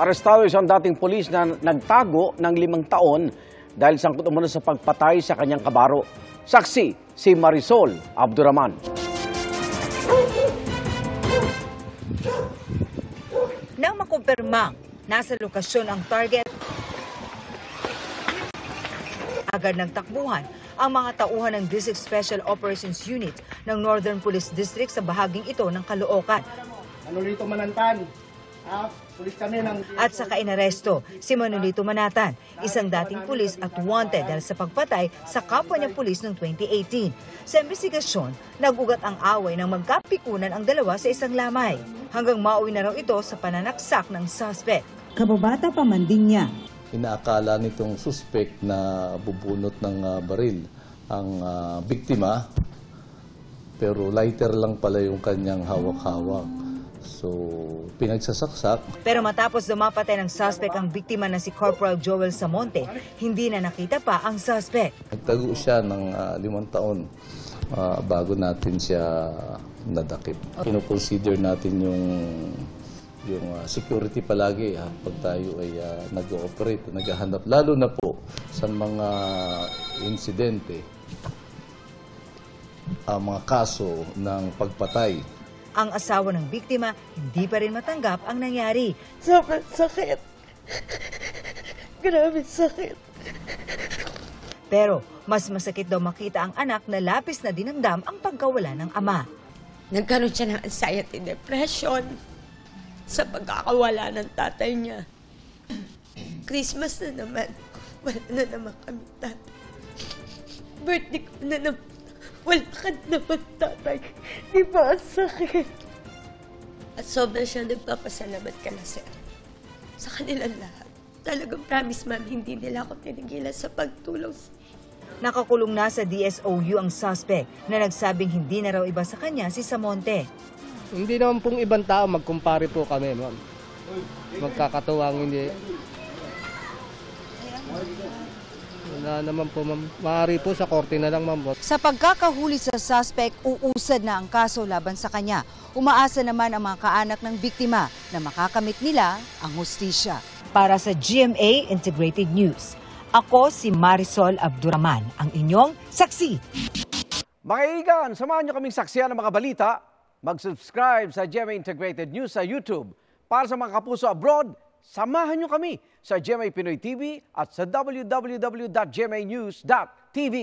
Arestado isang dating polis na nagtago ng limang taon dahil sangkot umano sa pagpatay sa kanyang kabaro. Saksi si Marisol Abduraman. Nang makumpirmang nasa lokasyon ang target, agad ng takbuhan ang mga tauhan ng District Special Operations Unit ng Northern Police District sa bahaging ito ng Caloocan. Ano rito manantan? At saka inaresto si Manolito Manatan, isang dating pulis at wanted dahil sa pagpatay sa kapwa niya pulis noong 2018. Sa investigasyon, nagugat ang away ng magkapikunan ang dalawa sa isang lamay. Hanggang mauwi na raw ito sa pananaksak ng suspect. Kababata pa man din niya. inaakala nitong suspect na bubunot ng ah, baril ang ah, biktima pero lighter lang pala yung kanyang hawak-hawak. So, pinagsasaksak. Pero matapos dumapatay ng suspect ang biktima na si Corporal Joel Samonte, hindi na nakita pa ang suspect. Nagtago siya ng ah, limang taon ah, bago natin siya nadakip. Kinoconsider natin yung yung ah, security palagi ha, pag tayo ay ah, nag-ooperate, naghahanap, lalo na po sa mga insidente, ang mga kaso ng pagpatay Ang asawa ng biktima hindi pa rin matanggap ang nangyari. Sobrang sakit. Grabe sakit. Pero mas masakit daw makita ang anak na lapis na dinamdam ang pagkawala ng ama. Nagkaroon siya ng anxiety depression sa pagkakawala ng tatay niya. Christmas na naman. Wala na naman kami tatay. Birthday ko na naman. Wala ka naman tatay. Di ba ang sakit? At sobra siya nagpapasalamat ka na, sir. Sa kanilang lahat. Talagang promise, ma'am, hindi nila ako tinigilan sa pagtulong sa Nakakulong na sa DSOU ang suspect na nagsabing hindi na raw iba sa kanya si Samonte. Hindi naman pong ibang tao magkumpare po kami, ma'am. Magkakatuwang hindi. Wala naman po, ma'am. Maaari po sa korte na lang, ma'am. Sa pagkakahuli sa suspect, uusad na ang kaso laban sa kanya. Umaasa naman ang mga kaanak ng biktima na makakamit nila ang hustisya. Para sa GMA Integrated News, ako si Marisol Abduraman, ang inyong saksi. Mga igan, samahan niyo kaming saksiyan ng mga balita. Mag-subscribe sa GMA Integrated News sa YouTube. Para sa mga kapuso abroad, samahan niyo kami sa GMA Pinoy TV at sa www.gmanews.tv.